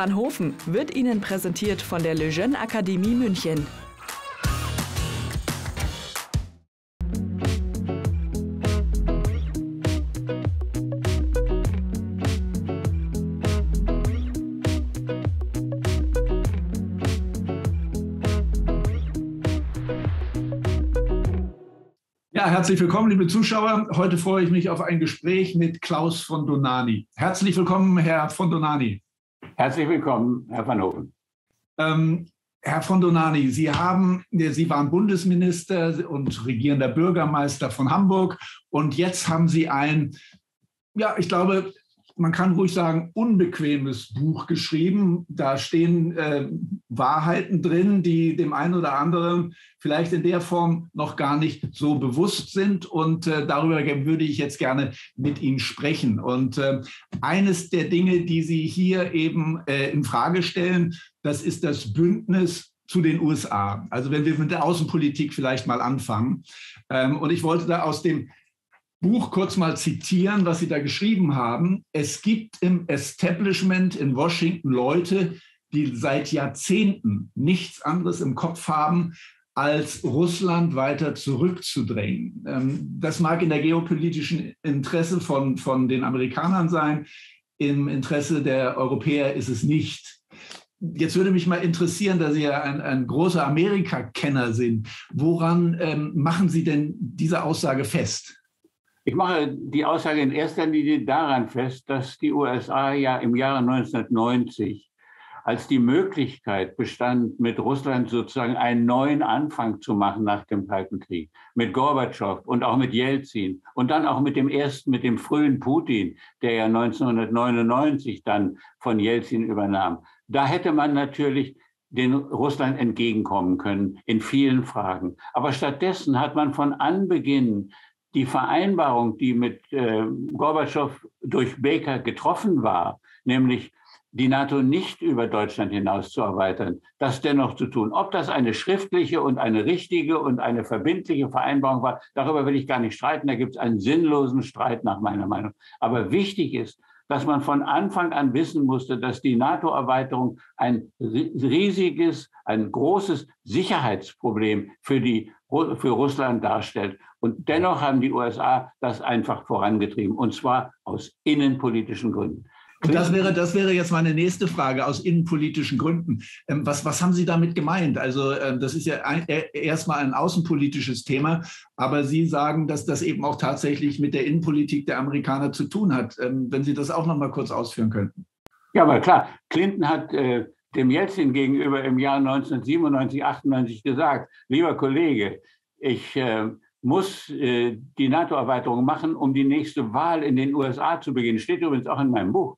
van Hofen wird Ihnen präsentiert von der Lejeune Akademie München. Ja, herzlich willkommen, liebe Zuschauer. Heute freue ich mich auf ein Gespräch mit Klaus von Donani. Herzlich willkommen, Herr von Donani. Herzlich willkommen, Herr Van Hoven. Ähm, Herr von Donani, Sie, haben, Sie waren Bundesminister und regierender Bürgermeister von Hamburg und jetzt haben Sie ein, ja, ich glaube, man kann ruhig sagen, unbequemes Buch geschrieben. Da stehen äh, Wahrheiten drin, die dem einen oder anderen vielleicht in der Form noch gar nicht so bewusst sind. Und äh, darüber würde ich jetzt gerne mit Ihnen sprechen. Und äh, eines der Dinge, die Sie hier eben äh, in Frage stellen, das ist das Bündnis zu den USA. Also wenn wir mit der Außenpolitik vielleicht mal anfangen. Ähm, und ich wollte da aus dem Buch kurz mal zitieren, was Sie da geschrieben haben. Es gibt im Establishment in Washington Leute, die seit Jahrzehnten nichts anderes im Kopf haben, als Russland weiter zurückzudrängen. Ähm, das mag in der geopolitischen Interesse von, von den Amerikanern sein, im Interesse der Europäer ist es nicht. Jetzt würde mich mal interessieren, da Sie ja ein, ein großer Amerika-Kenner sind. Woran ähm, machen Sie denn diese Aussage fest? Ich mache die Aussage in erster Linie daran fest, dass die USA ja im Jahre 1990, als die Möglichkeit bestand, mit Russland sozusagen einen neuen Anfang zu machen nach dem Kalten Krieg, mit Gorbatschow und auch mit Jelzin und dann auch mit dem ersten, mit dem frühen Putin, der ja 1999 dann von Jelzin übernahm. Da hätte man natürlich den Russland entgegenkommen können in vielen Fragen. Aber stattdessen hat man von Anbeginn die Vereinbarung, die mit äh, Gorbatschow durch Baker getroffen war, nämlich die NATO nicht über Deutschland hinaus zu erweitern, das dennoch zu tun. Ob das eine schriftliche und eine richtige und eine verbindliche Vereinbarung war, darüber will ich gar nicht streiten. Da gibt es einen sinnlosen Streit nach meiner Meinung. Aber wichtig ist, dass man von Anfang an wissen musste, dass die NATO-Erweiterung ein riesiges, ein großes Sicherheitsproblem für, die, für Russland darstellt. Und dennoch haben die USA das einfach vorangetrieben, und zwar aus innenpolitischen Gründen. Und das wäre, das wäre jetzt meine nächste Frage aus innenpolitischen Gründen. Ähm, was, was haben Sie damit gemeint? Also ähm, das ist ja ein, erstmal ein außenpolitisches Thema, aber Sie sagen, dass das eben auch tatsächlich mit der Innenpolitik der Amerikaner zu tun hat. Ähm, wenn Sie das auch noch mal kurz ausführen könnten. Ja, aber klar, Clinton hat äh, dem Jelzin gegenüber im Jahr 1997, 98 gesagt, lieber Kollege, ich äh, muss äh, die NATO-Erweiterung machen, um die nächste Wahl in den USA zu beginnen. Steht übrigens auch in meinem Buch.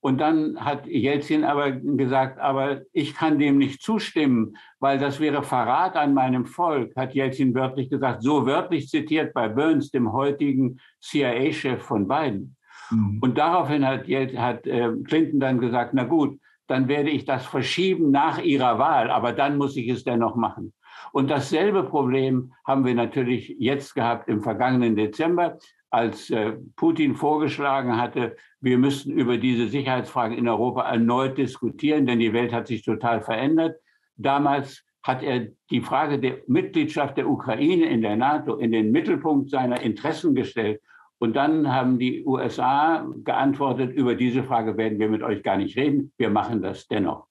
Und dann hat Jelzin aber gesagt, aber ich kann dem nicht zustimmen, weil das wäre Verrat an meinem Volk, hat Jelzin wörtlich gesagt, so wörtlich zitiert bei Burns, dem heutigen CIA-Chef von Biden. Mhm. Und daraufhin hat, hat äh, Clinton dann gesagt, na gut, dann werde ich das verschieben nach ihrer Wahl, aber dann muss ich es dennoch machen. Und dasselbe Problem haben wir natürlich jetzt gehabt im vergangenen Dezember, als äh, Putin vorgeschlagen hatte, wir müssten über diese Sicherheitsfragen in Europa erneut diskutieren, denn die Welt hat sich total verändert. Damals hat er die Frage der Mitgliedschaft der Ukraine in der NATO in den Mittelpunkt seiner Interessen gestellt. Und dann haben die USA geantwortet, über diese Frage werden wir mit euch gar nicht reden, wir machen das dennoch.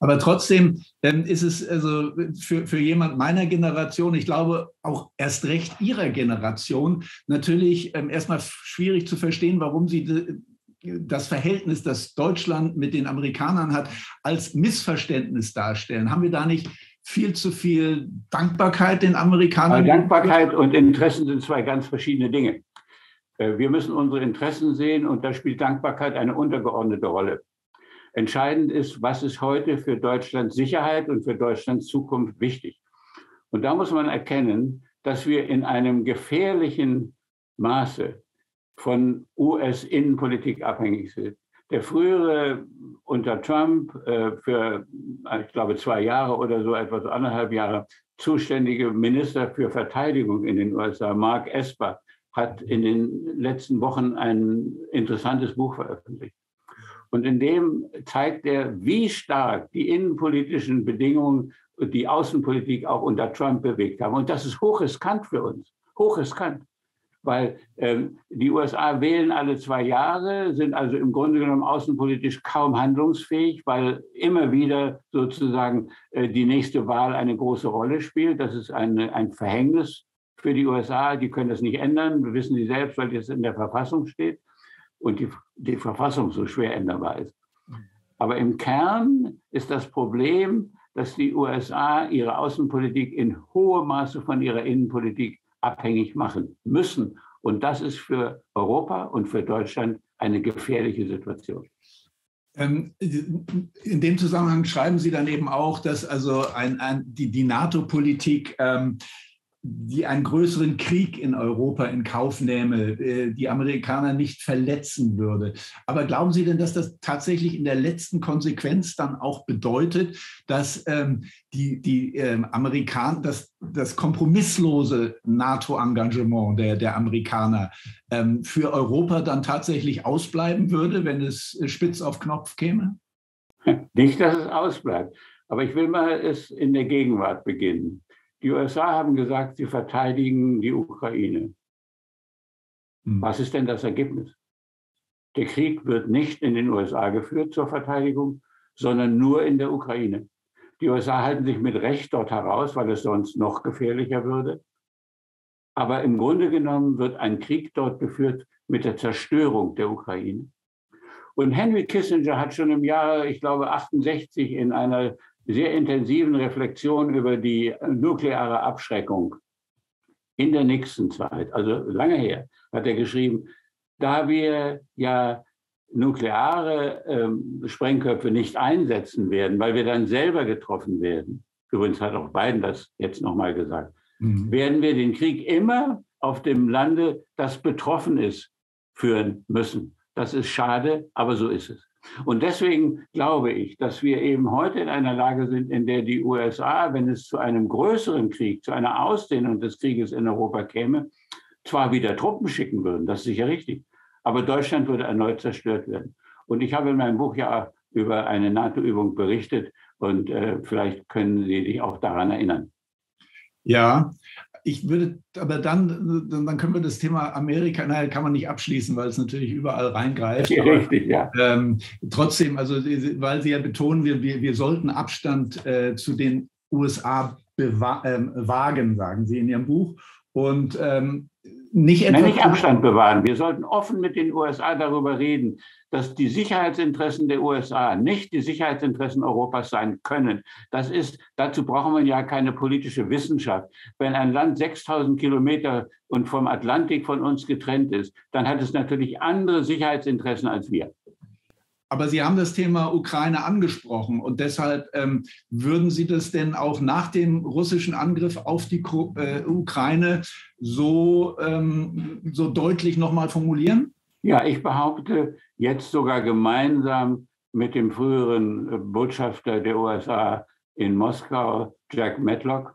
Aber trotzdem ist es also für, für jemand meiner Generation, ich glaube auch erst recht Ihrer Generation, natürlich ähm, erstmal schwierig zu verstehen, warum Sie das Verhältnis, das Deutschland mit den Amerikanern hat, als Missverständnis darstellen. Haben wir da nicht viel zu viel Dankbarkeit den Amerikanern? Dankbarkeit und Interessen sind zwei ganz verschiedene Dinge. Äh, wir müssen unsere Interessen sehen und da spielt Dankbarkeit eine untergeordnete Rolle. Entscheidend ist, was ist heute für Deutschlands Sicherheit und für Deutschlands Zukunft wichtig. Und da muss man erkennen, dass wir in einem gefährlichen Maße von US-Innenpolitik abhängig sind. Der frühere unter Trump äh, für, ich glaube, zwei Jahre oder so, etwa so anderthalb Jahre, zuständige Minister für Verteidigung in den USA, Mark Esper, hat in den letzten Wochen ein interessantes Buch veröffentlicht. Und in dem zeigt er, wie stark die innenpolitischen Bedingungen und die Außenpolitik auch unter Trump bewegt haben. Und das ist hochriskant für uns, hochriskant weil ähm, die USA wählen alle zwei Jahre, sind also im Grunde genommen außenpolitisch kaum handlungsfähig, weil immer wieder sozusagen äh, die nächste Wahl eine große Rolle spielt. Das ist eine, ein Verhängnis für die USA. Die können das nicht ändern, wir wissen Sie selbst, weil das in der Verfassung steht und die, die Verfassung so schwer änderbar ist. Aber im Kern ist das Problem, dass die USA ihre Außenpolitik in hohem Maße von ihrer Innenpolitik abhängig machen müssen. Und das ist für Europa und für Deutschland eine gefährliche Situation. Ähm, in dem Zusammenhang schreiben Sie dann eben auch, dass also ein, ein, die, die NATO-Politik ähm, die einen größeren Krieg in Europa in Kauf nähme, äh, die Amerikaner nicht verletzen würde. Aber glauben Sie denn, dass das tatsächlich in der letzten Konsequenz dann auch bedeutet, dass ähm, die, die ähm, Amerikaner, dass das kompromisslose NATO-Engagement der, der Amerikaner ähm, für Europa dann tatsächlich ausbleiben würde, wenn es spitz auf Knopf käme? Nicht, dass es ausbleibt. Aber ich will mal es in der Gegenwart beginnen. Die USA haben gesagt, sie verteidigen die Ukraine. Hm. Was ist denn das Ergebnis? Der Krieg wird nicht in den USA geführt zur Verteidigung, sondern nur in der Ukraine. Die USA halten sich mit Recht dort heraus, weil es sonst noch gefährlicher würde. Aber im Grunde genommen wird ein Krieg dort geführt mit der Zerstörung der Ukraine. Und Henry Kissinger hat schon im Jahre, ich glaube, 68 in einer sehr intensiven Reflexion über die nukleare Abschreckung in der nächsten Zeit, also lange her, hat er geschrieben, da wir ja nukleare ähm, Sprengköpfe nicht einsetzen werden, weil wir dann selber getroffen werden, übrigens hat auch Biden das jetzt nochmal gesagt, mhm. werden wir den Krieg immer auf dem Lande, das betroffen ist, führen müssen. Das ist schade, aber so ist es. Und deswegen glaube ich, dass wir eben heute in einer Lage sind, in der die USA, wenn es zu einem größeren Krieg, zu einer Ausdehnung des Krieges in Europa käme, zwar wieder Truppen schicken würden, das ist sicher richtig, aber Deutschland würde erneut zerstört werden. Und ich habe in meinem Buch ja über eine NATO-Übung berichtet und äh, vielleicht können Sie sich auch daran erinnern. Ja, ich würde, aber dann, dann können wir das Thema Amerika, naja, kann man nicht abschließen, weil es natürlich überall reingreift. Ja, aber, richtig, ja. Ähm, trotzdem, also weil Sie ja betonen, wir, wir, wir sollten Abstand äh, zu den USA äh, wagen, sagen Sie in Ihrem Buch. Und ähm, nicht etwa. Nicht Abstand bewahren. Wir sollten offen mit den USA darüber reden, dass die Sicherheitsinteressen der USA nicht die Sicherheitsinteressen Europas sein können. Das ist, dazu brauchen wir ja keine politische Wissenschaft. Wenn ein Land 6000 Kilometer und vom Atlantik von uns getrennt ist, dann hat es natürlich andere Sicherheitsinteressen als wir. Aber Sie haben das Thema Ukraine angesprochen und deshalb ähm, würden Sie das denn auch nach dem russischen Angriff auf die äh, Ukraine so, ähm, so deutlich nochmal formulieren? Ja, ich behaupte jetzt sogar gemeinsam mit dem früheren äh, Botschafter der USA in Moskau, Jack Matlock,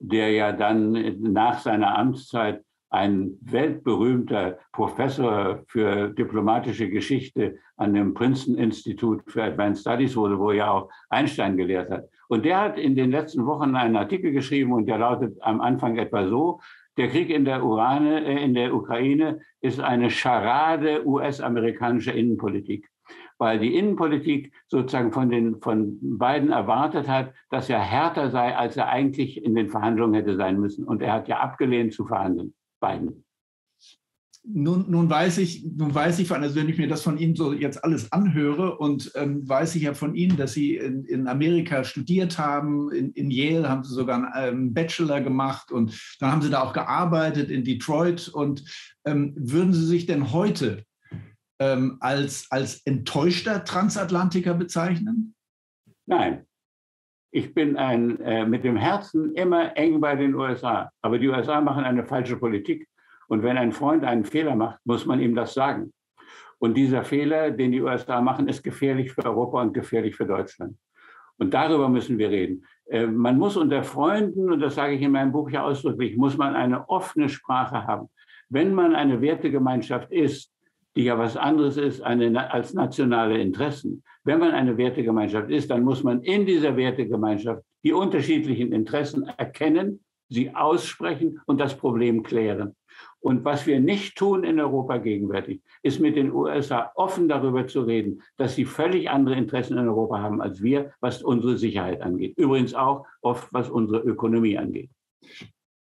der ja dann nach seiner Amtszeit ein weltberühmter Professor für diplomatische Geschichte an dem Princeton Institute für Advanced Studies wurde, wo ja auch Einstein gelehrt hat. Und der hat in den letzten Wochen einen Artikel geschrieben und der lautet am Anfang etwa so, der Krieg in der, Urane, äh, in der Ukraine ist eine Scharade US-amerikanischer Innenpolitik weil die Innenpolitik sozusagen von den von beiden erwartet hat, dass er härter sei, als er eigentlich in den Verhandlungen hätte sein müssen. Und er hat ja abgelehnt zu verhandeln beiden. Nun, nun, weiß ich, nun weiß ich, also wenn ich mir das von Ihnen so jetzt alles anhöre und ähm, weiß ich ja von Ihnen, dass Sie in, in Amerika studiert haben, in, in, Yale haben Sie sogar einen ähm, Bachelor gemacht und dann haben Sie da auch gearbeitet in Detroit. Und ähm, würden Sie sich denn heute ähm, als, als enttäuschter Transatlantiker bezeichnen? Nein. Ich bin ein, äh, mit dem Herzen immer eng bei den USA. Aber die USA machen eine falsche Politik. Und wenn ein Freund einen Fehler macht, muss man ihm das sagen. Und dieser Fehler, den die USA machen, ist gefährlich für Europa und gefährlich für Deutschland. Und darüber müssen wir reden. Äh, man muss unter Freunden, und das sage ich in meinem Buch ja ausdrücklich, muss man eine offene Sprache haben. Wenn man eine Wertegemeinschaft ist, die ja was anderes ist als nationale Interessen. Wenn man eine Wertegemeinschaft ist, dann muss man in dieser Wertegemeinschaft die unterschiedlichen Interessen erkennen, sie aussprechen und das Problem klären. Und was wir nicht tun in Europa gegenwärtig, ist mit den USA offen darüber zu reden, dass sie völlig andere Interessen in Europa haben als wir, was unsere Sicherheit angeht. Übrigens auch oft, was unsere Ökonomie angeht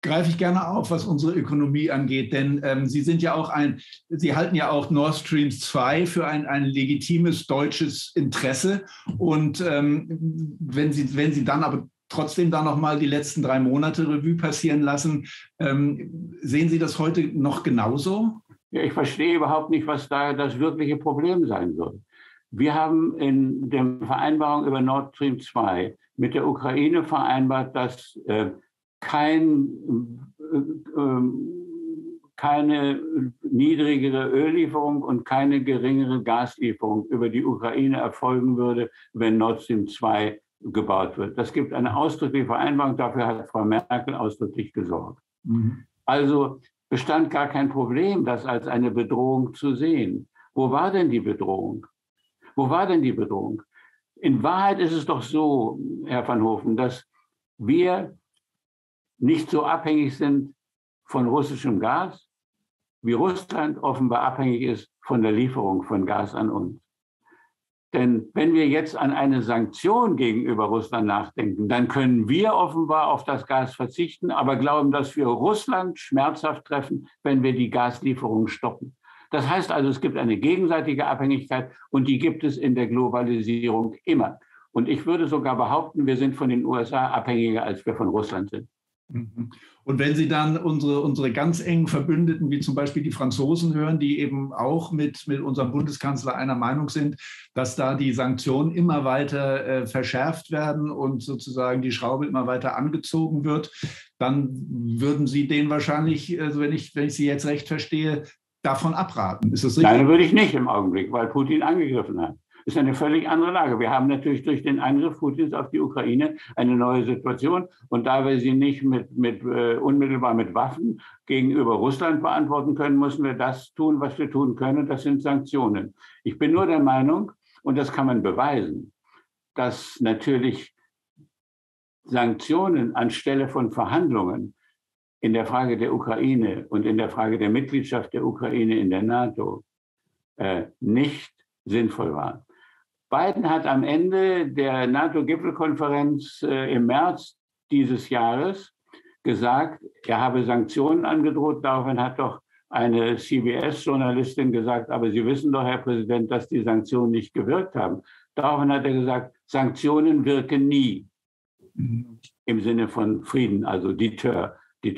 greife ich gerne auf, was unsere Ökonomie angeht, denn ähm, Sie sind ja auch ein, Sie halten ja auch Nord Stream 2 für ein, ein legitimes deutsches Interesse. Und ähm, wenn, Sie, wenn Sie dann aber trotzdem da noch mal die letzten drei Monate Revue passieren lassen. Ähm, sehen Sie das heute noch genauso? Ja, ich verstehe überhaupt nicht, was da das wirkliche Problem sein soll. Wir haben in der Vereinbarung über Nord Stream 2 mit der Ukraine vereinbart, dass äh, kein, äh, äh, keine niedrigere Öllieferung und keine geringere Gaslieferung über die Ukraine erfolgen würde, wenn Nord Stream 2 gebaut wird. Das gibt eine ausdrückliche Vereinbarung, dafür hat Frau Merkel ausdrücklich gesorgt. Mhm. Also bestand gar kein Problem, das als eine Bedrohung zu sehen. Wo war denn die Bedrohung? Wo war denn die Bedrohung? In Wahrheit ist es doch so, Herr van Hofen, dass wir nicht so abhängig sind von russischem Gas, wie Russland offenbar abhängig ist von der Lieferung von Gas an uns. Denn wenn wir jetzt an eine Sanktion gegenüber Russland nachdenken, dann können wir offenbar auf das Gas verzichten, aber glauben, dass wir Russland schmerzhaft treffen, wenn wir die Gaslieferungen stoppen. Das heißt also, es gibt eine gegenseitige Abhängigkeit und die gibt es in der Globalisierung immer. Und ich würde sogar behaupten, wir sind von den USA abhängiger, als wir von Russland sind. Mhm. Und wenn Sie dann unsere, unsere ganz engen Verbündeten, wie zum Beispiel die Franzosen, hören, die eben auch mit, mit unserem Bundeskanzler einer Meinung sind, dass da die Sanktionen immer weiter äh, verschärft werden und sozusagen die Schraube immer weiter angezogen wird, dann würden Sie denen wahrscheinlich, also wenn, ich, wenn ich Sie jetzt recht verstehe, davon abraten. Ist das richtig? Nein, würde ich nicht im Augenblick, weil Putin angegriffen hat ist eine völlig andere Lage. Wir haben natürlich durch den Angriff Putins auf die Ukraine eine neue Situation. Und da wir sie nicht mit, mit, äh, unmittelbar mit Waffen gegenüber Russland beantworten können, müssen wir das tun, was wir tun können. Das sind Sanktionen. Ich bin nur der Meinung, und das kann man beweisen, dass natürlich Sanktionen anstelle von Verhandlungen in der Frage der Ukraine und in der Frage der Mitgliedschaft der Ukraine in der NATO äh, nicht sinnvoll waren. Biden hat am Ende der NATO-Gipfelkonferenz äh, im März dieses Jahres gesagt, er habe Sanktionen angedroht. Daraufhin hat doch eine CBS-Journalistin gesagt, aber Sie wissen doch, Herr Präsident, dass die Sanktionen nicht gewirkt haben. Daraufhin hat er gesagt, Sanktionen wirken nie mhm. im Sinne von Frieden, also Deter die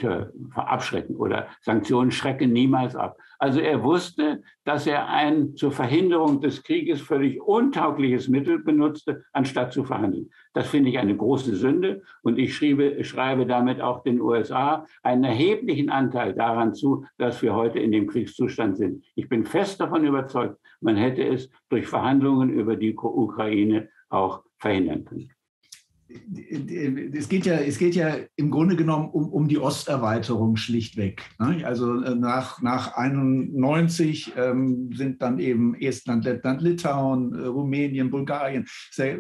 abschrecken oder Sanktionen schrecken niemals ab. Also er wusste, dass er ein zur Verhinderung des Krieges völlig untaugliches Mittel benutzte, anstatt zu verhandeln. Das finde ich eine große Sünde und ich schriebe, schreibe damit auch den USA einen erheblichen Anteil daran zu, dass wir heute in dem Kriegszustand sind. Ich bin fest davon überzeugt, man hätte es durch Verhandlungen über die Ukraine auch verhindern können es geht ja, es geht ja im Grunde genommen um, um die Osterweiterung schlichtweg. Ne? Also äh, nach, nach 91 ähm, sind dann eben Estland, Lettland, Litauen, äh, Rumänien, Bulgarien, der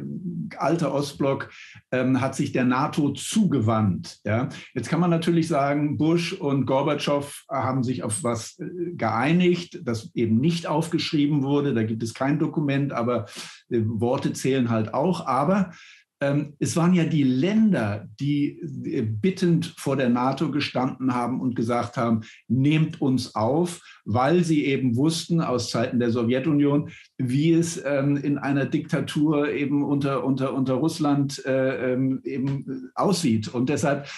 alte Ostblock ähm, hat sich der NATO zugewandt. Ja? Jetzt kann man natürlich sagen, Bush und Gorbatschow haben sich auf was äh, geeinigt, das eben nicht aufgeschrieben wurde. Da gibt es kein Dokument, aber äh, Worte zählen halt auch. Aber es waren ja die Länder, die äh, bittend vor der NATO gestanden haben und gesagt haben, nehmt uns auf, weil sie eben wussten aus Zeiten der Sowjetunion, wie es ähm, in einer Diktatur eben unter, unter, unter Russland äh, ähm, eben aussieht. Und deshalb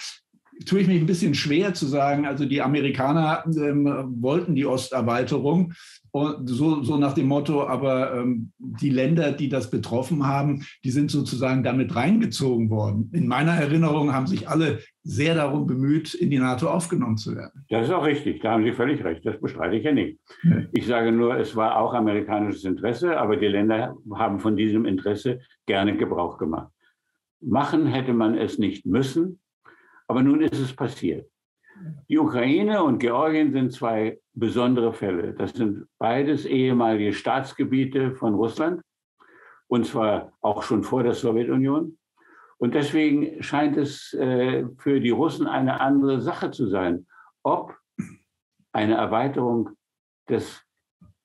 tue ich mich ein bisschen schwer zu sagen, also die Amerikaner wollten die Osterweiterung und so, so nach dem Motto, aber ähm, die Länder, die das betroffen haben, die sind sozusagen damit reingezogen worden. In meiner Erinnerung haben sich alle sehr darum bemüht, in die NATO aufgenommen zu werden. Das ist auch richtig, da haben Sie völlig recht, das bestreite ich ja nicht. Ich sage nur, es war auch amerikanisches Interesse, aber die Länder haben von diesem Interesse gerne Gebrauch gemacht. Machen hätte man es nicht müssen, aber nun ist es passiert. Die Ukraine und Georgien sind zwei besondere Fälle. Das sind beides ehemalige Staatsgebiete von Russland, und zwar auch schon vor der Sowjetunion. Und deswegen scheint es äh, für die Russen eine andere Sache zu sein, ob eine Erweiterung des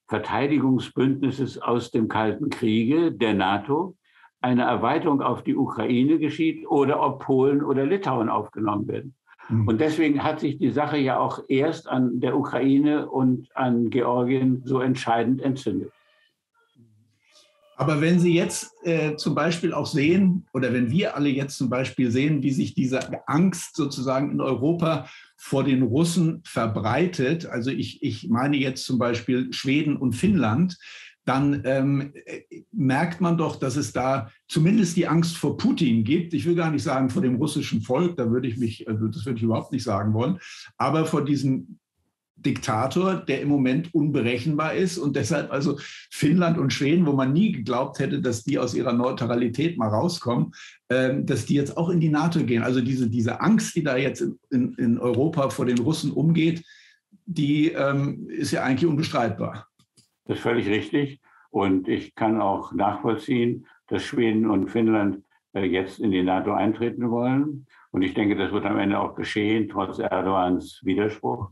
Verteidigungsbündnisses aus dem Kalten Kriege, der NATO, eine Erweiterung auf die Ukraine geschieht oder ob Polen oder Litauen aufgenommen werden. Mhm. Und deswegen hat sich die Sache ja auch erst an der Ukraine und an Georgien so entscheidend entzündet. Aber wenn Sie jetzt äh, zum Beispiel auch sehen, oder wenn wir alle jetzt zum Beispiel sehen, wie sich diese Angst sozusagen in Europa vor den Russen verbreitet, also ich, ich meine jetzt zum Beispiel Schweden und Finnland, dann ähm, merkt man doch, dass es da zumindest die Angst vor Putin gibt. Ich will gar nicht sagen vor dem russischen Volk, da würde ich mich, also das würde ich überhaupt nicht sagen wollen, aber vor diesem Diktator, der im Moment unberechenbar ist und deshalb also Finnland und Schweden, wo man nie geglaubt hätte, dass die aus ihrer Neutralität mal rauskommen, ähm, dass die jetzt auch in die NATO gehen. Also diese, diese Angst, die da jetzt in, in Europa vor den Russen umgeht, die ähm, ist ja eigentlich unbestreitbar. Das ist völlig richtig. Und ich kann auch nachvollziehen, dass Schweden und Finnland äh, jetzt in die NATO eintreten wollen. Und ich denke, das wird am Ende auch geschehen, trotz Erdogans Widerspruch.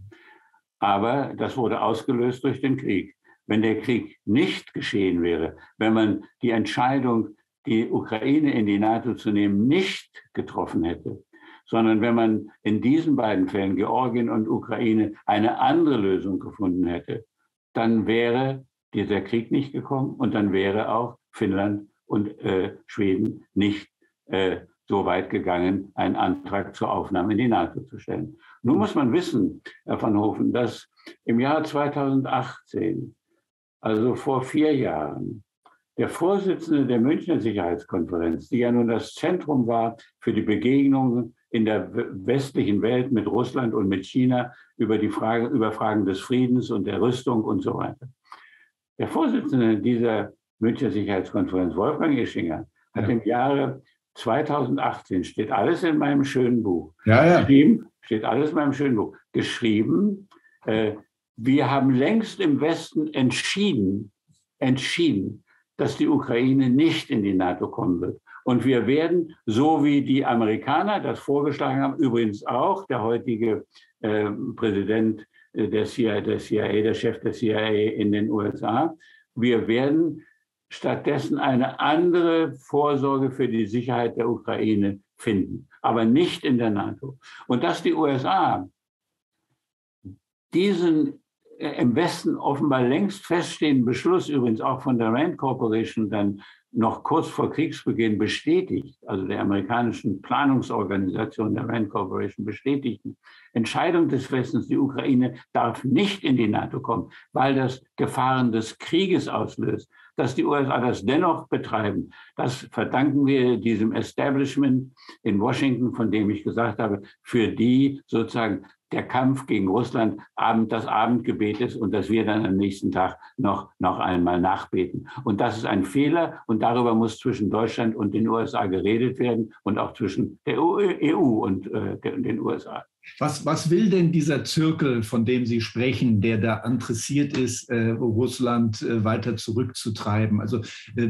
Aber das wurde ausgelöst durch den Krieg. Wenn der Krieg nicht geschehen wäre, wenn man die Entscheidung, die Ukraine in die NATO zu nehmen, nicht getroffen hätte, sondern wenn man in diesen beiden Fällen, Georgien und Ukraine, eine andere Lösung gefunden hätte, dann wäre dieser Krieg nicht gekommen und dann wäre auch Finnland und äh, Schweden nicht äh, so weit gegangen, einen Antrag zur Aufnahme in die NATO zu stellen. Nun muss man wissen, Herr van Hofen, dass im Jahr 2018, also vor vier Jahren, der Vorsitzende der Münchner Sicherheitskonferenz, die ja nun das Zentrum war für die Begegnungen in der westlichen Welt mit Russland und mit China über die Frage, über Fragen des Friedens und der Rüstung und so weiter. Der Vorsitzende dieser Münchner Sicherheitskonferenz, Wolfgang Ischinger, hat ja. im Jahre 2018, steht alles in meinem schönen Buch, ja, ja. geschrieben, steht alles in meinem schönen Buch, geschrieben, äh, wir haben längst im Westen entschieden, entschieden, dass die Ukraine nicht in die NATO kommen wird. Und wir werden, so wie die Amerikaner das vorgeschlagen haben, übrigens auch der heutige äh, Präsident der CIA, der CIA, der Chef der CIA in den USA, wir werden stattdessen eine andere Vorsorge für die Sicherheit der Ukraine finden, aber nicht in der NATO. Und dass die USA diesen äh, im Westen offenbar längst feststehenden Beschluss, übrigens auch von der Rand Corporation dann noch kurz vor Kriegsbeginn bestätigt, also der amerikanischen Planungsorganisation der Rand Corporation bestätigten, Entscheidung des Westens, die Ukraine darf nicht in die NATO kommen, weil das Gefahren des Krieges auslöst, dass die USA das dennoch betreiben. Das verdanken wir diesem Establishment in Washington, von dem ich gesagt habe, für die sozusagen der Kampf gegen Russland Abend, das Abendgebet ist und dass wir dann am nächsten Tag noch, noch einmal nachbeten. Und das ist ein Fehler und darüber muss zwischen Deutschland und den USA geredet werden und auch zwischen der EU und äh, den USA. Was, was will denn dieser Zirkel, von dem Sie sprechen, der da interessiert ist, äh, Russland äh, weiter zurückzutreiben? Also äh,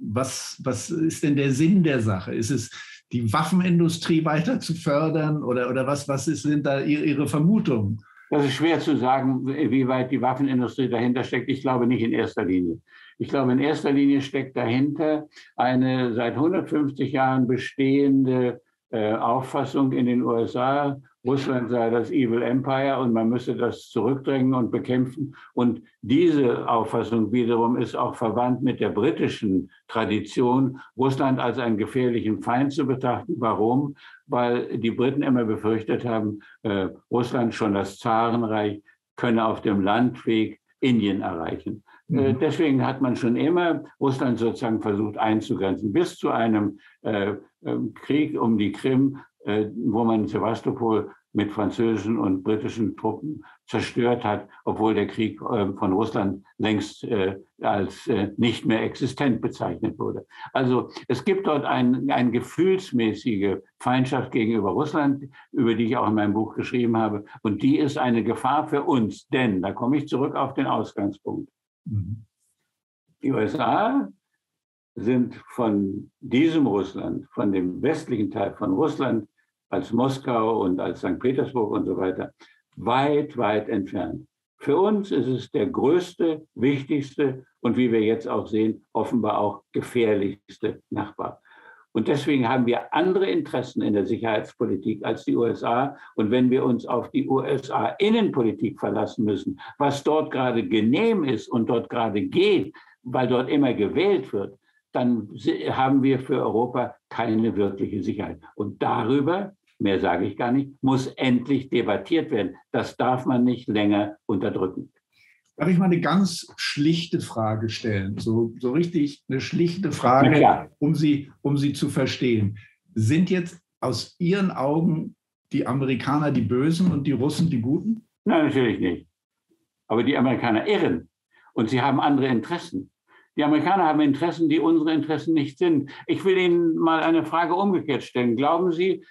was, was ist denn der Sinn der Sache? Ist es die Waffenindustrie weiter zu fördern oder, oder was, was ist, sind da Ihre, Vermutungen? Das ist schwer zu sagen, wie weit die Waffenindustrie dahinter steckt. Ich glaube nicht in erster Linie. Ich glaube, in erster Linie steckt dahinter eine seit 150 Jahren bestehende äh, Auffassung in den USA, Russland sei das Evil Empire und man müsse das zurückdrängen und bekämpfen. Und diese Auffassung wiederum ist auch verwandt mit der britischen Tradition, Russland als einen gefährlichen Feind zu betrachten. Warum? Weil die Briten immer befürchtet haben, äh, Russland, schon das Zarenreich, könne auf dem Landweg Indien erreichen. Äh, mhm. Deswegen hat man schon immer Russland sozusagen versucht einzugrenzen, bis zu einem äh, äh Krieg um die Krim wo man Sevastopol mit französischen und britischen Truppen zerstört hat, obwohl der Krieg äh, von Russland längst äh, als äh, nicht mehr existent bezeichnet wurde. Also es gibt dort ein, eine gefühlsmäßige Feindschaft gegenüber Russland, über die ich auch in meinem Buch geschrieben habe. Und die ist eine Gefahr für uns, denn, da komme ich zurück auf den Ausgangspunkt. Mhm. Die USA sind von diesem Russland, von dem westlichen Teil von Russland, als Moskau und als St. Petersburg und so weiter, weit, weit entfernt. Für uns ist es der größte, wichtigste und wie wir jetzt auch sehen, offenbar auch gefährlichste Nachbar. Und deswegen haben wir andere Interessen in der Sicherheitspolitik als die USA. Und wenn wir uns auf die USA-Innenpolitik verlassen müssen, was dort gerade genehm ist und dort gerade geht, weil dort immer gewählt wird, dann haben wir für Europa keine wirkliche Sicherheit. Und darüber, mehr sage ich gar nicht, muss endlich debattiert werden. Das darf man nicht länger unterdrücken. Darf ich mal eine ganz schlichte Frage stellen? So, so richtig eine schlichte Frage, um sie, um sie zu verstehen. Sind jetzt aus Ihren Augen die Amerikaner die Bösen und die Russen die Guten? Nein, natürlich nicht. Aber die Amerikaner irren und sie haben andere Interessen. Die Amerikaner haben Interessen, die unsere Interessen nicht sind. Ich will Ihnen mal eine Frage umgekehrt stellen. Glauben Sie,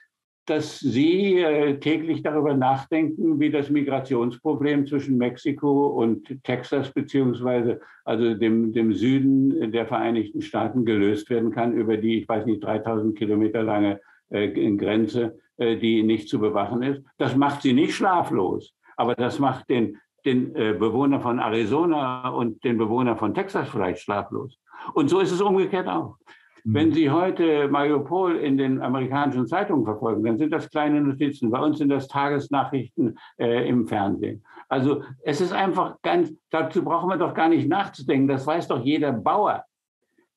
dass Sie äh, täglich darüber nachdenken, wie das Migrationsproblem zwischen Mexiko und Texas beziehungsweise also dem, dem Süden der Vereinigten Staaten gelöst werden kann über die, ich weiß nicht, 3000 Kilometer lange äh, Grenze, äh, die nicht zu bewachen ist. Das macht Sie nicht schlaflos, aber das macht den den Bewohner von Arizona und den Bewohner von Texas vielleicht schlaflos. Und so ist es umgekehrt auch. Mhm. Wenn Sie heute Mariupol in den amerikanischen Zeitungen verfolgen, dann sind das kleine Notizen. Bei uns sind das Tagesnachrichten äh, im Fernsehen. Also es ist einfach ganz, dazu brauchen wir doch gar nicht nachzudenken. Das weiß doch jeder Bauer,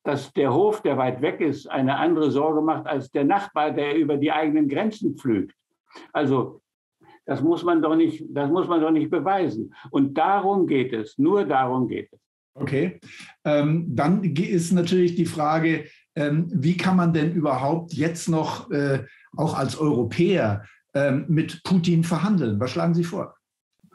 dass der Hof, der weit weg ist, eine andere Sorge macht als der Nachbar, der über die eigenen Grenzen pflügt. Also das muss man doch nicht, das muss man doch nicht beweisen. Und darum geht es, nur darum geht es. Okay, ähm, dann ist natürlich die Frage, wie kann man denn überhaupt jetzt noch äh, auch als Europäer ähm, mit Putin verhandeln? Was schlagen Sie vor?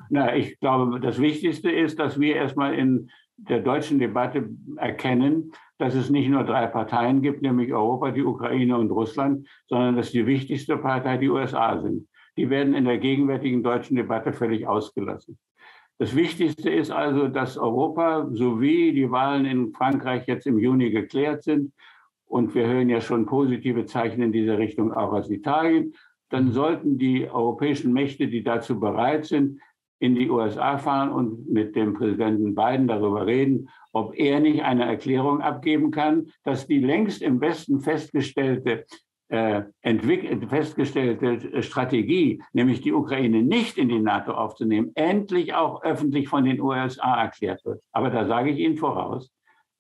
Na, ich glaube, das Wichtigste ist, dass wir erstmal in der deutschen Debatte erkennen, dass es nicht nur drei Parteien gibt, nämlich Europa, die Ukraine und Russland, sondern dass die wichtigste Partei die USA sind die werden in der gegenwärtigen deutschen Debatte völlig ausgelassen. Das Wichtigste ist also, dass Europa sowie die Wahlen in Frankreich jetzt im Juni geklärt sind, und wir hören ja schon positive Zeichen in dieser Richtung auch aus Italien, dann sollten die europäischen Mächte, die dazu bereit sind, in die USA fahren und mit dem Präsidenten Biden darüber reden, ob er nicht eine Erklärung abgeben kann, dass die längst im Westen festgestellte äh, festgestellte Strategie, nämlich die Ukraine nicht in die NATO aufzunehmen, endlich auch öffentlich von den USA erklärt wird. Aber da sage ich Ihnen voraus,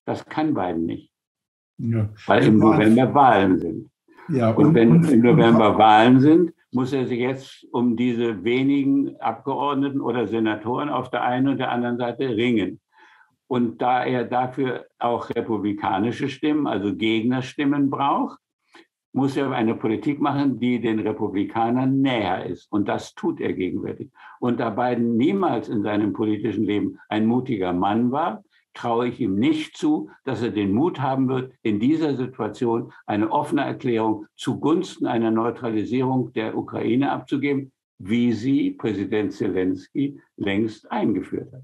das kann Biden nicht. Ja. Weil im November Wahlen sind. Ja, und, und wenn und, im November Wahlen sind, muss er sich jetzt um diese wenigen Abgeordneten oder Senatoren auf der einen und der anderen Seite ringen. Und da er dafür auch republikanische Stimmen, also Gegnerstimmen braucht, muss er eine Politik machen, die den Republikanern näher ist. Und das tut er gegenwärtig. Und da Biden niemals in seinem politischen Leben ein mutiger Mann war, traue ich ihm nicht zu, dass er den Mut haben wird, in dieser Situation eine offene Erklärung zugunsten einer Neutralisierung der Ukraine abzugeben, wie sie Präsident Zelensky längst eingeführt hat.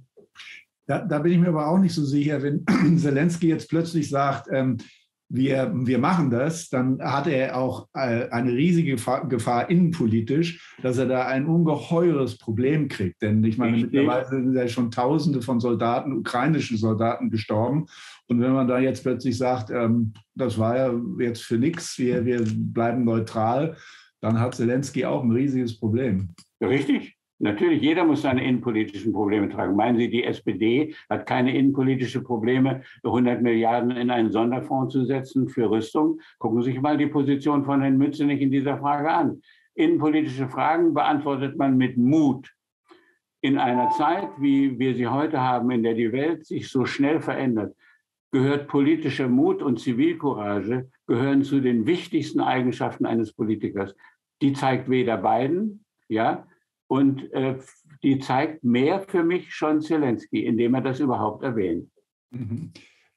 Da, da bin ich mir aber auch nicht so sicher, wenn Zelensky jetzt plötzlich sagt, ähm, wir, wir machen das, dann hat er auch äh, eine riesige Gefahr, Gefahr, innenpolitisch, dass er da ein ungeheures Problem kriegt. Denn ich meine, Richtig. mittlerweile sind ja schon Tausende von Soldaten, ukrainischen Soldaten gestorben. Und wenn man da jetzt plötzlich sagt, ähm, das war ja jetzt für nichts, wir, wir bleiben neutral, dann hat Zelensky auch ein riesiges Problem. Richtig. Natürlich, jeder muss seine innenpolitischen Probleme tragen. Meinen Sie, die SPD hat keine innenpolitischen Probleme, 100 Milliarden in einen Sonderfonds zu setzen für Rüstung? Gucken Sie sich mal die Position von Herrn Mützenich in dieser Frage an. Innenpolitische Fragen beantwortet man mit Mut. In einer Zeit, wie wir sie heute haben, in der die Welt sich so schnell verändert, gehört politischer Mut und Zivilcourage gehören zu den wichtigsten Eigenschaften eines Politikers. Die zeigt weder Biden Ja, und äh, die zeigt mehr für mich schon Zelensky, indem er das überhaupt erwähnt. Mhm.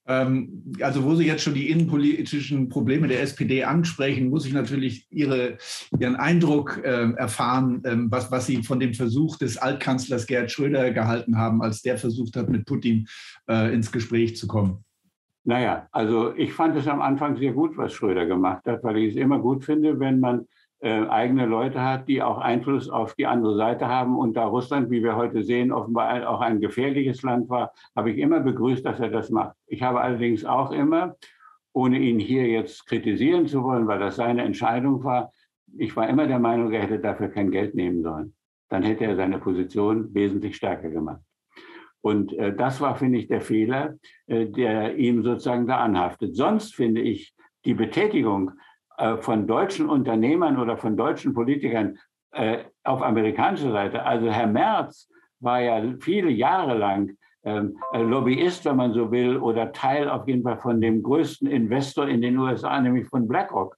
Ähm, also wo Sie jetzt schon die innenpolitischen Probleme der SPD ansprechen, muss ich natürlich Ihre, Ihren Eindruck äh, erfahren, ähm, was, was Sie von dem Versuch des Altkanzlers Gerhard Schröder gehalten haben, als der versucht hat, mit Putin äh, ins Gespräch zu kommen. Naja, also ich fand es am Anfang sehr gut, was Schröder gemacht hat, weil ich es immer gut finde, wenn man äh, eigene Leute hat, die auch Einfluss auf die andere Seite haben. Und da Russland, wie wir heute sehen, offenbar auch ein gefährliches Land war, habe ich immer begrüßt, dass er das macht. Ich habe allerdings auch immer, ohne ihn hier jetzt kritisieren zu wollen, weil das seine Entscheidung war, ich war immer der Meinung, er hätte dafür kein Geld nehmen sollen. Dann hätte er seine Position wesentlich stärker gemacht. Und äh, das war, finde ich, der Fehler, äh, der ihm sozusagen da anhaftet. Sonst finde ich die Betätigung von deutschen Unternehmern oder von deutschen Politikern äh, auf amerikanischer Seite. Also Herr Merz war ja viele Jahre lang ähm, äh, Lobbyist, wenn man so will, oder Teil auf jeden Fall von dem größten Investor in den USA, nämlich von BlackRock.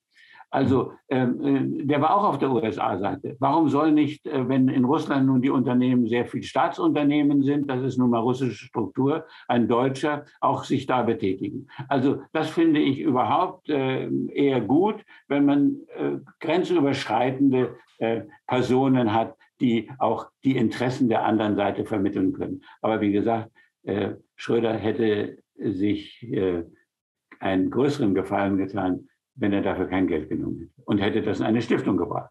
Also ähm, äh, der war auch auf der USA-Seite. Warum soll nicht, äh, wenn in Russland nun die Unternehmen sehr viel Staatsunternehmen sind, das ist nun mal russische Struktur, ein Deutscher auch sich da betätigen? Also das finde ich überhaupt äh, eher gut, wenn man äh, grenzüberschreitende äh, Personen hat, die auch die Interessen der anderen Seite vermitteln können. Aber wie gesagt, äh, Schröder hätte sich einen größeren Gefallen getan, wenn er dafür kein Geld genommen hätte und hätte das in eine Stiftung gebracht.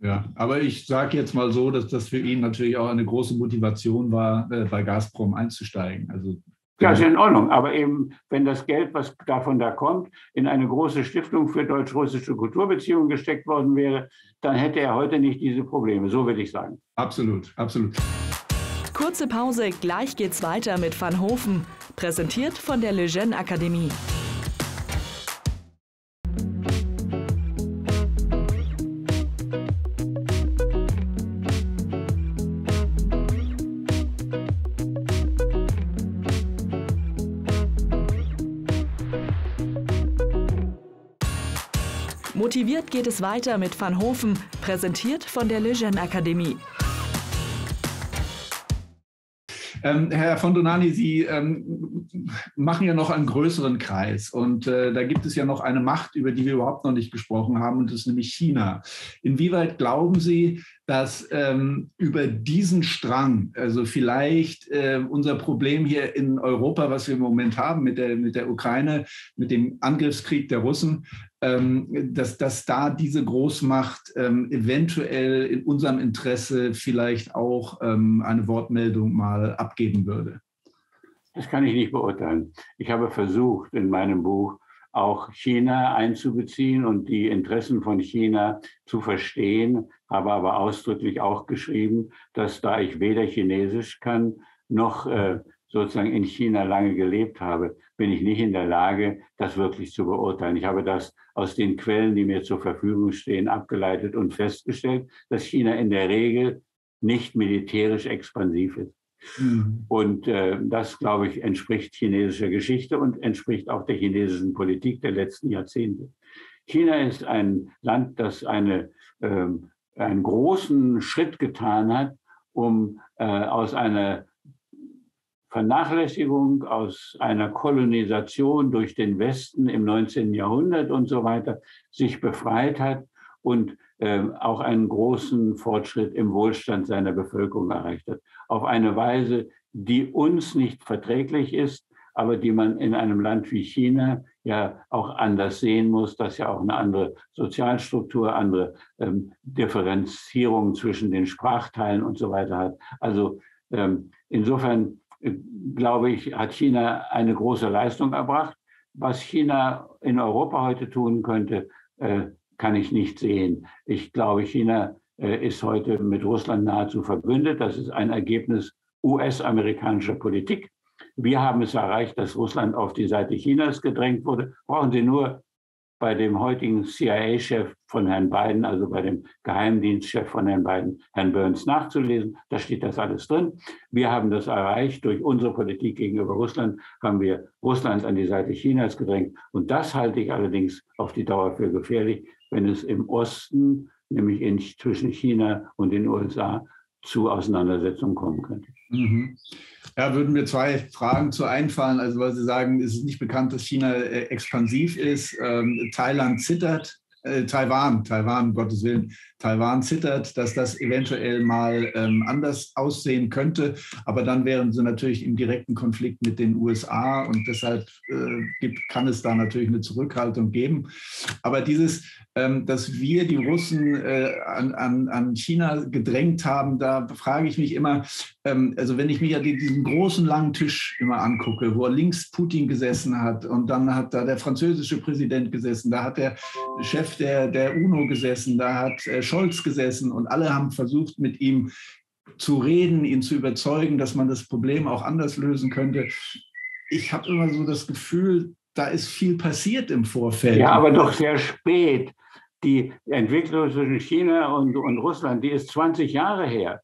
Ja, aber ich sage jetzt mal so, dass das für ihn natürlich auch eine große Motivation war, äh, bei Gazprom einzusteigen. Also ja, ist in Ordnung. Aber eben, wenn das Geld, was davon da kommt, in eine große Stiftung für deutsch-russische Kulturbeziehungen gesteckt worden wäre, dann hätte er heute nicht diese Probleme. So will ich sagen. Absolut, absolut. Kurze Pause, gleich geht's weiter mit Van Hofen, präsentiert von der Lejeune Akademie. Motiviert geht es weiter mit Van Hofen, präsentiert von der Lejeune Akademie. Ähm, Herr von Donani, Sie ähm, machen ja noch einen größeren Kreis und äh, da gibt es ja noch eine Macht, über die wir überhaupt noch nicht gesprochen haben, und das ist nämlich China. Inwieweit glauben Sie, dass ähm, über diesen Strang, also vielleicht äh, unser Problem hier in Europa, was wir im Moment haben mit der, mit der Ukraine, mit dem Angriffskrieg der Russen, dass, dass da diese Großmacht ähm, eventuell in unserem Interesse vielleicht auch ähm, eine Wortmeldung mal abgeben würde? Das kann ich nicht beurteilen. Ich habe versucht, in meinem Buch auch China einzubeziehen und die Interessen von China zu verstehen, habe aber ausdrücklich auch geschrieben, dass da ich weder Chinesisch kann noch äh, sozusagen in China lange gelebt habe, bin ich nicht in der Lage, das wirklich zu beurteilen. Ich habe das aus den Quellen, die mir zur Verfügung stehen, abgeleitet und festgestellt, dass China in der Regel nicht militärisch expansiv ist. Mhm. Und äh, das, glaube ich, entspricht chinesischer Geschichte und entspricht auch der chinesischen Politik der letzten Jahrzehnte. China ist ein Land, das eine, äh, einen großen Schritt getan hat, um äh, aus einer Vernachlässigung, aus einer Kolonisation durch den Westen im 19. Jahrhundert und so weiter sich befreit hat und äh, auch einen großen Fortschritt im Wohlstand seiner Bevölkerung erreicht hat. Auf eine Weise, die uns nicht verträglich ist, aber die man in einem Land wie China ja auch anders sehen muss, das ja auch eine andere Sozialstruktur, andere ähm, Differenzierung zwischen den Sprachteilen und so weiter hat. Also ähm, insofern glaube ich, hat China eine große Leistung erbracht. Was China in Europa heute tun könnte, äh, kann ich nicht sehen. Ich glaube, China äh, ist heute mit Russland nahezu verbündet. Das ist ein Ergebnis US-amerikanischer Politik. Wir haben es erreicht, dass Russland auf die Seite Chinas gedrängt wurde. Brauchen Sie nur bei dem heutigen CIA-Chef von Herrn Biden, also bei dem Geheimdienstchef von Herrn Biden, Herrn Burns, nachzulesen. Da steht das alles drin. Wir haben das erreicht. Durch unsere Politik gegenüber Russland haben wir Russland an die Seite Chinas gedrängt. Und das halte ich allerdings auf die Dauer für gefährlich, wenn es im Osten nämlich in, zwischen China und den USA, zu Auseinandersetzungen kommen könnte. Mhm. Ja, würden mir zwei Fragen zu einfallen. Also, weil Sie sagen, es ist nicht bekannt, dass China äh, expansiv ist. Ähm, Thailand zittert äh, Taiwan, Taiwan, um Gottes Willen, Taiwan zittert, dass das eventuell mal ähm, anders aussehen könnte. Aber dann wären sie natürlich im direkten Konflikt mit den USA und deshalb äh, gibt, kann es da natürlich eine Zurückhaltung geben. Aber dieses, ähm, dass wir die Russen äh, an, an, an China gedrängt haben, da frage ich mich immer, ähm, also wenn ich mir ja diesen großen langen Tisch immer angucke, wo links Putin gesessen hat und dann hat da der französische Präsident gesessen, da hat der Chef der, der UNO gesessen, da hat äh, Scholz gesessen und alle haben versucht, mit ihm zu reden, ihn zu überzeugen, dass man das Problem auch anders lösen könnte. Ich habe immer so das Gefühl, da ist viel passiert im Vorfeld. Ja, aber doch sehr spät die Entwicklung zwischen China und, und Russland, die ist 20 Jahre her.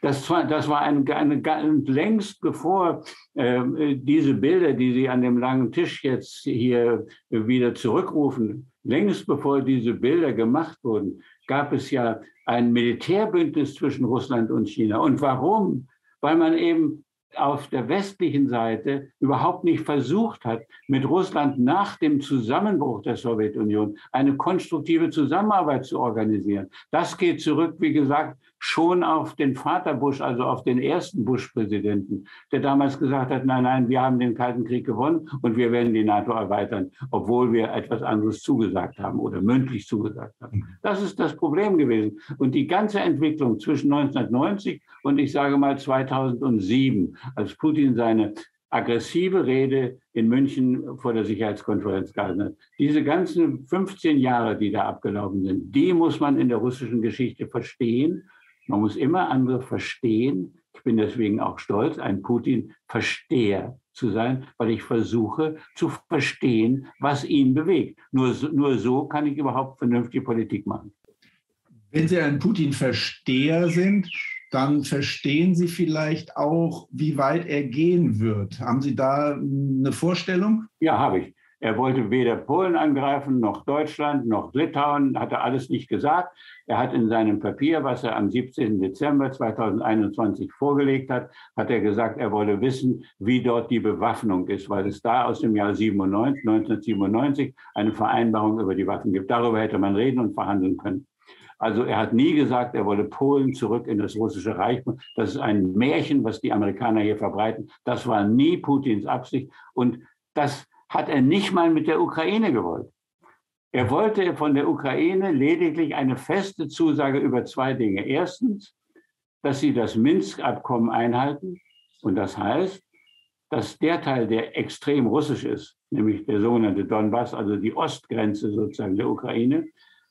Das, das war ein, eine, längst bevor äh, diese Bilder, die Sie an dem langen Tisch jetzt hier wieder zurückrufen, längst bevor diese Bilder gemacht wurden, gab es ja ein Militärbündnis zwischen Russland und China. Und warum? Weil man eben auf der westlichen Seite überhaupt nicht versucht hat, mit Russland nach dem Zusammenbruch der Sowjetunion eine konstruktive Zusammenarbeit zu organisieren. Das geht zurück, wie gesagt, schon auf den Vater Bush, also auf den ersten Bush-Präsidenten, der damals gesagt hat, nein, nein, wir haben den Kalten Krieg gewonnen und wir werden die NATO erweitern, obwohl wir etwas anderes zugesagt haben oder mündlich zugesagt haben. Das ist das Problem gewesen. Und die ganze Entwicklung zwischen 1990 und ich sage mal 2007, als Putin seine aggressive Rede in München vor der Sicherheitskonferenz gehalten hat. Diese ganzen 15 Jahre, die da abgelaufen sind, die muss man in der russischen Geschichte verstehen man muss immer andere verstehen. Ich bin deswegen auch stolz, ein Putin-Versteher zu sein, weil ich versuche zu verstehen, was ihn bewegt. Nur, nur so kann ich überhaupt vernünftige Politik machen. Wenn Sie ein Putin-Versteher sind, dann verstehen Sie vielleicht auch, wie weit er gehen wird. Haben Sie da eine Vorstellung? Ja, habe ich. Er wollte weder Polen angreifen, noch Deutschland, noch Litauen, hat er alles nicht gesagt. Er hat in seinem Papier, was er am 17. Dezember 2021 vorgelegt hat, hat er gesagt, er wolle wissen, wie dort die Bewaffnung ist, weil es da aus dem Jahr 97, 1997 eine Vereinbarung über die Waffen gibt. Darüber hätte man reden und verhandeln können. Also er hat nie gesagt, er wolle Polen zurück in das russische Reich. Das ist ein Märchen, was die Amerikaner hier verbreiten. Das war nie Putins Absicht. Und das hat er nicht mal mit der Ukraine gewollt. Er wollte von der Ukraine lediglich eine feste Zusage über zwei Dinge. Erstens, dass sie das Minsk-Abkommen einhalten. Und das heißt, dass der Teil, der extrem russisch ist, nämlich der sogenannte Donbass, also die Ostgrenze sozusagen der Ukraine,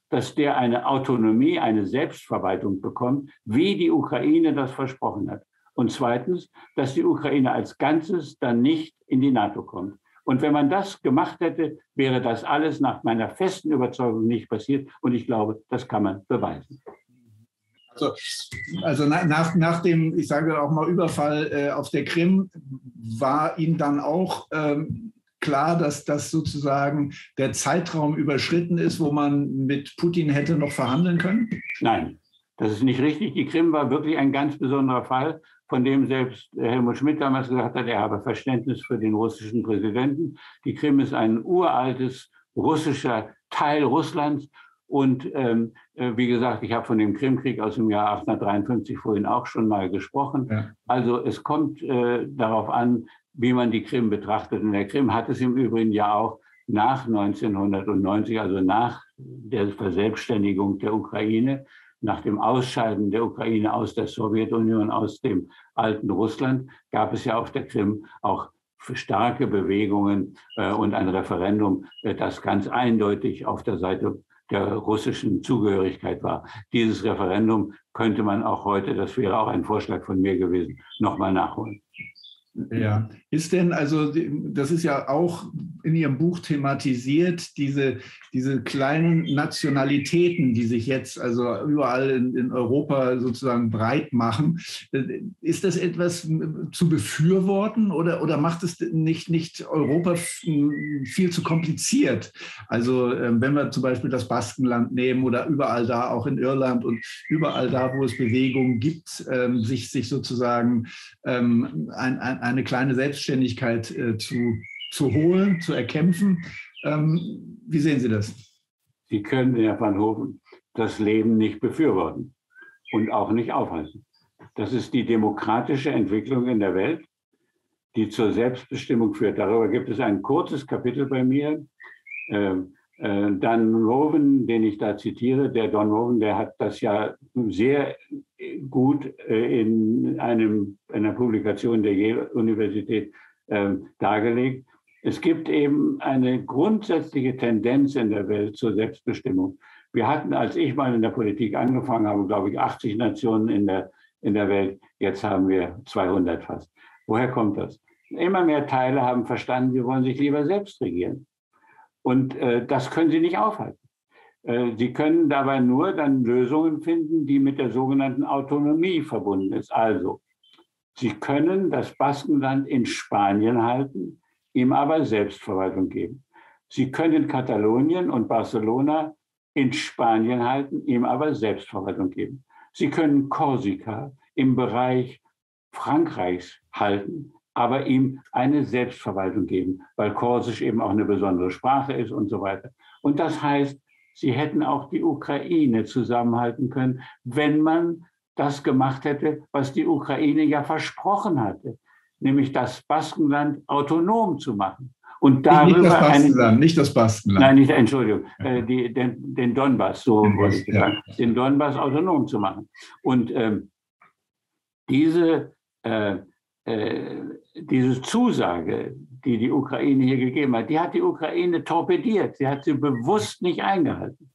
dass der eine Autonomie, eine Selbstverwaltung bekommt, wie die Ukraine das versprochen hat. Und zweitens, dass die Ukraine als Ganzes dann nicht in die NATO kommt. Und wenn man das gemacht hätte, wäre das alles nach meiner festen Überzeugung nicht passiert. Und ich glaube, das kann man beweisen. Also, also nach, nach dem, ich sage auch mal, Überfall äh, auf der Krim war Ihnen dann auch ähm, klar, dass das sozusagen der Zeitraum überschritten ist, wo man mit Putin hätte noch verhandeln können? Nein, das ist nicht richtig. Die Krim war wirklich ein ganz besonderer Fall von dem selbst Helmut Schmidt damals gesagt hat, er habe Verständnis für den russischen Präsidenten. Die Krim ist ein uraltes russischer Teil Russlands. Und ähm, äh, wie gesagt, ich habe von dem Krimkrieg aus dem Jahr 1853 vorhin auch schon mal gesprochen. Ja. Also es kommt äh, darauf an, wie man die Krim betrachtet. Und der Krim hat es im Übrigen ja auch nach 1990, also nach der Verselbstständigung der Ukraine, nach dem Ausscheiden der Ukraine aus der Sowjetunion, aus dem alten Russland, gab es ja auf der Krim auch starke Bewegungen äh, und ein Referendum, äh, das ganz eindeutig auf der Seite der russischen Zugehörigkeit war. Dieses Referendum könnte man auch heute, das wäre auch ein Vorschlag von mir gewesen, nochmal nachholen. Ja, ist denn, also das ist ja auch in Ihrem Buch thematisiert, diese, diese kleinen Nationalitäten, die sich jetzt also überall in, in Europa sozusagen breit machen. Ist das etwas zu befürworten oder, oder macht es nicht, nicht Europa viel zu kompliziert? Also ähm, wenn wir zum Beispiel das Baskenland nehmen oder überall da, auch in Irland und überall da, wo es Bewegungen gibt, ähm, sich, sich sozusagen ähm, ein, ein eine kleine Selbstständigkeit äh, zu, zu holen, zu erkämpfen. Ähm, wie sehen Sie das? Sie können, Herr Van Hoven, das Leben nicht befürworten und auch nicht aufhalten. Das ist die demokratische Entwicklung in der Welt, die zur Selbstbestimmung führt. Darüber gibt es ein kurzes Kapitel bei mir. Ähm, äh, Dan Roven, den ich da zitiere, der Don Roven, der hat das ja sehr gut äh, in einem, einer Publikation der Yale-Universität äh, dargelegt. Es gibt eben eine grundsätzliche Tendenz in der Welt zur Selbstbestimmung. Wir hatten, als ich mal in der Politik angefangen habe, glaube ich, 80 Nationen in der, in der Welt. Jetzt haben wir 200 fast. Woher kommt das? Immer mehr Teile haben verstanden, sie wollen sich lieber selbst regieren. Und äh, das können sie nicht aufhalten. Äh, sie können dabei nur dann Lösungen finden, die mit der sogenannten Autonomie verbunden ist. Also, Sie können das Baskenland in Spanien halten, ihm aber Selbstverwaltung geben. Sie können Katalonien und Barcelona in Spanien halten, ihm aber Selbstverwaltung geben. Sie können Korsika im Bereich Frankreichs halten, aber ihm eine Selbstverwaltung geben, weil Korsisch eben auch eine besondere Sprache ist und so weiter. Und das heißt, sie hätten auch die Ukraine zusammenhalten können, wenn man das gemacht hätte, was die Ukraine ja versprochen hatte, nämlich das Baskenland autonom zu machen. Und darüber nicht das Baskenland, eine, nicht das Baskenland. Nein, nicht, Entschuldigung, ja. äh, die, den, den, Donbass, so wollte ich sagen, ja. den Donbass autonom zu machen. Und ähm, diese äh, diese Zusage, die die Ukraine hier gegeben hat, die hat die Ukraine torpediert. Sie hat sie bewusst nicht eingehalten.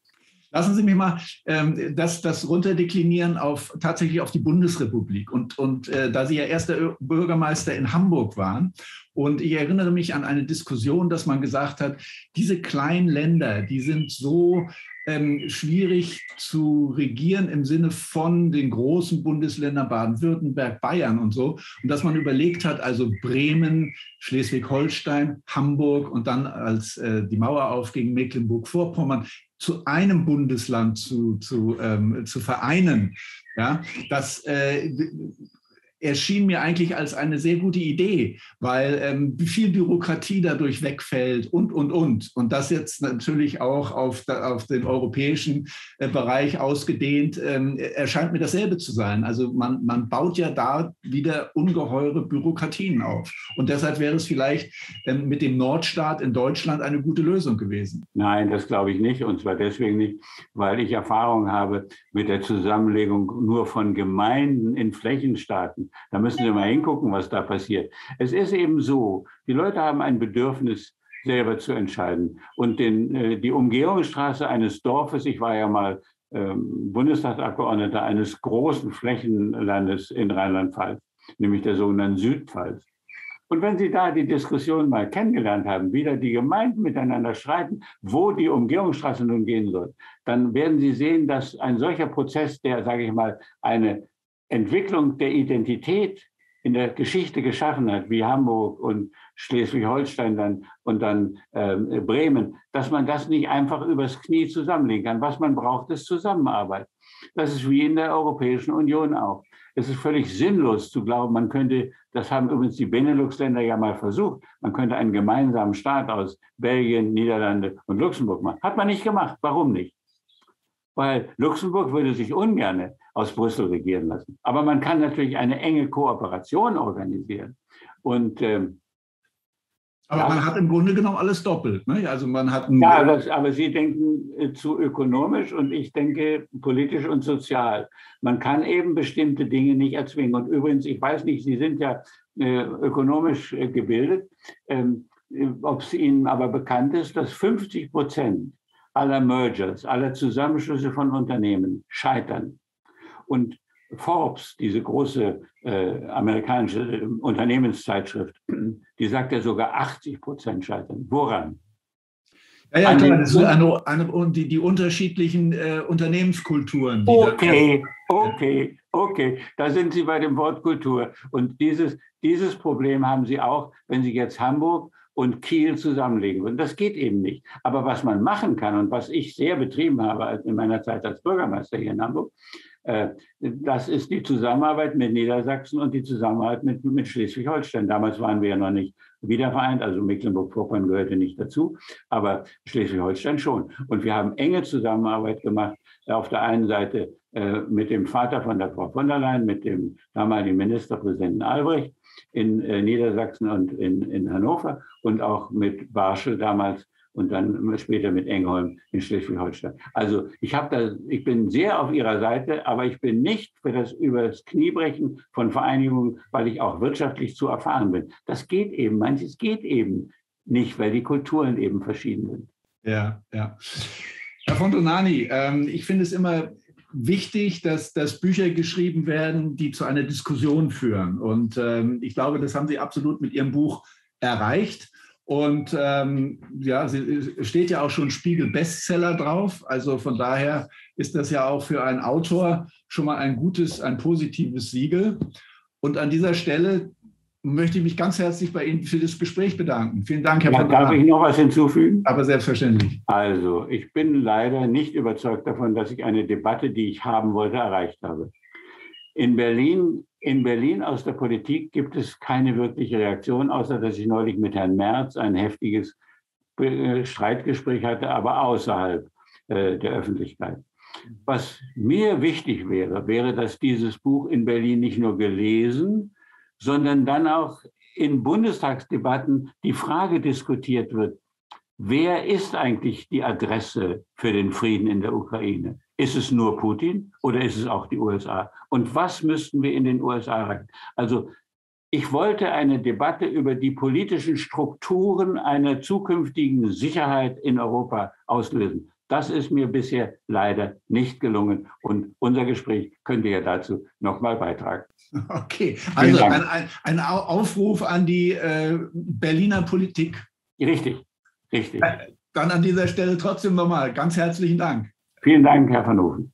Lassen Sie mich mal ähm, das, das runterdeklinieren auf tatsächlich auf die Bundesrepublik. Und, und äh, da Sie ja erster Bürgermeister in Hamburg waren, und ich erinnere mich an eine Diskussion, dass man gesagt hat, diese kleinen Länder, die sind so ähm, schwierig zu regieren im Sinne von den großen Bundesländern Baden-Württemberg, Bayern und so. Und dass man überlegt hat, also Bremen, Schleswig-Holstein, Hamburg und dann als äh, die Mauer aufging, Mecklenburg-Vorpommern zu einem Bundesland zu, zu, ähm, zu vereinen. Ja, das äh, erschien mir eigentlich als eine sehr gute Idee, weil ähm, viel Bürokratie dadurch wegfällt und, und, und. Und das jetzt natürlich auch auf, auf den europäischen äh, Bereich ausgedehnt, ähm, erscheint mir dasselbe zu sein. Also man, man baut ja da wieder ungeheure Bürokratien auf. Und deshalb wäre es vielleicht ähm, mit dem Nordstaat in Deutschland eine gute Lösung gewesen. Nein, das glaube ich nicht. Und zwar deswegen nicht, weil ich Erfahrung habe mit der Zusammenlegung nur von Gemeinden in Flächenstaaten. Da müssen Sie mal hingucken, was da passiert. Es ist eben so, die Leute haben ein Bedürfnis, selber zu entscheiden. Und den, äh, die Umgehungsstraße eines Dorfes, ich war ja mal ähm, Bundestagsabgeordneter eines großen Flächenlandes in Rheinland-Pfalz, nämlich der sogenannten Südpfalz. Und wenn Sie da die Diskussion mal kennengelernt haben, wie da die Gemeinden miteinander streiten, wo die Umgehungsstraße nun gehen soll, dann werden Sie sehen, dass ein solcher Prozess, der, sage ich mal, eine Entwicklung der Identität in der Geschichte geschaffen hat, wie Hamburg und Schleswig-Holstein dann und dann ähm, Bremen, dass man das nicht einfach übers Knie zusammenlegen kann. Was man braucht, ist Zusammenarbeit. Das ist wie in der Europäischen Union auch. Es ist völlig sinnlos zu glauben, man könnte, das haben übrigens die Benelux-Länder ja mal versucht, man könnte einen gemeinsamen Staat aus Belgien, Niederlande und Luxemburg machen. Hat man nicht gemacht. Warum nicht? Weil Luxemburg würde sich ungern aus Brüssel regieren lassen. Aber man kann natürlich eine enge Kooperation organisieren. Und ähm, aber ja. man hat im Grunde genommen alles doppelt. Ne? Also man hat ja, das, aber Sie denken äh, zu ökonomisch und ich denke politisch und sozial. Man kann eben bestimmte Dinge nicht erzwingen. Und übrigens, ich weiß nicht, Sie sind ja äh, ökonomisch äh, gebildet, ähm, ob es Ihnen aber bekannt ist, dass 50 Prozent aller Mergers, aller Zusammenschlüsse von Unternehmen scheitern. Und Forbes, diese große äh, amerikanische äh, Unternehmenszeitschrift, die sagt ja sogar 80 Prozent scheitern. Woran? Ja, ja, klar, das sind eine, eine, die, die unterschiedlichen äh, Unternehmenskulturen. Okay, okay, okay. Da sind Sie bei dem Wort Kultur. Und dieses, dieses Problem haben Sie auch, wenn Sie jetzt Hamburg und Kiel zusammenlegen würden. Das geht eben nicht. Aber was man machen kann und was ich sehr betrieben habe in meiner Zeit als Bürgermeister hier in Hamburg, äh, das ist die Zusammenarbeit mit Niedersachsen und die Zusammenarbeit mit, mit Schleswig-Holstein. Damals waren wir ja noch nicht wiedervereint, also Mecklenburg-Vorpommern gehörte nicht dazu, aber Schleswig-Holstein schon. Und wir haben enge Zusammenarbeit gemacht, auf der einen Seite äh, mit dem Vater von der Frau von der Leyen, mit dem damaligen Ministerpräsidenten Albrecht in äh, Niedersachsen und in, in Hannover und auch mit Barschel damals und dann später mit Engholm in Schleswig-Holstein. Also ich da, ich bin sehr auf Ihrer Seite, aber ich bin nicht für das übers Kniebrechen von Vereinigungen, weil ich auch wirtschaftlich zu erfahren bin. Das geht eben, manches geht eben nicht, weil die Kulturen eben verschieden sind. Ja, ja. Herr Fontonani, ähm, ich finde es immer wichtig, dass, dass Bücher geschrieben werden, die zu einer Diskussion führen. Und ähm, ich glaube, das haben Sie absolut mit Ihrem Buch erreicht. Und ähm, ja, es steht ja auch schon Spiegel-Bestseller drauf. Also von daher ist das ja auch für einen Autor schon mal ein gutes, ein positives Siegel. Und an dieser Stelle möchte ich mich ganz herzlich bei Ihnen für das Gespräch bedanken. Vielen Dank, Herr ja, Darf ich noch was hinzufügen? Aber selbstverständlich. Also, ich bin leider nicht überzeugt davon, dass ich eine Debatte, die ich haben wollte, erreicht habe. In Berlin in Berlin aus der Politik gibt es keine wirkliche Reaktion, außer dass ich neulich mit Herrn Merz ein heftiges äh, Streitgespräch hatte, aber außerhalb äh, der Öffentlichkeit. Was mir wichtig wäre, wäre, dass dieses Buch in Berlin nicht nur gelesen, sondern dann auch in Bundestagsdebatten die Frage diskutiert wird, wer ist eigentlich die Adresse für den Frieden in der Ukraine? Ist es nur Putin oder ist es auch die USA? Und was müssten wir in den USA erreichen? Also ich wollte eine Debatte über die politischen Strukturen einer zukünftigen Sicherheit in Europa auslösen. Das ist mir bisher leider nicht gelungen. Und unser Gespräch könnte ja dazu nochmal beitragen. Okay, also ein, ein, ein, Aufruf an die äh, Berliner Politik. Richtig, richtig. Äh, dann an dieser Stelle trotzdem nochmal ganz herzlichen Dank. Vielen Dank, Herr Van Hofen.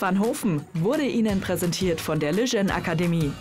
Van Hofen wurde Ihnen präsentiert von der Lejeune Akademie.